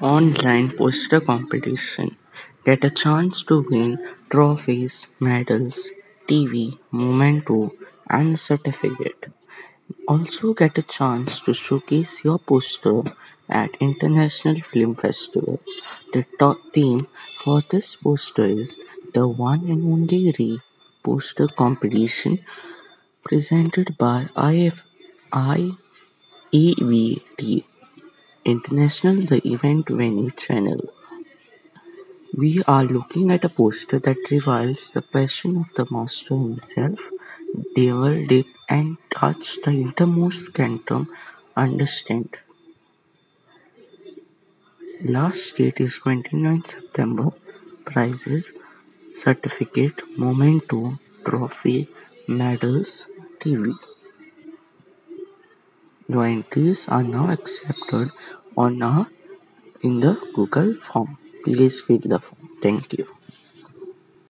Online poster competition. Get a chance to win trophies, medals, TV, memento, and certificate. Also get a chance to showcase your poster at International Film Festival. The top theme for this poster is the one and only Re poster competition presented by IF, IEVT International the event venue channel. We are looking at a poster that reveals the passion of the master himself, devil deep and touch the innermost quantum understand. Last date is 29 September. Prizes, certificate, memento, trophy, medals, TV. Your entries are now accepted on our in the Google form. Please fill the form. Thank you.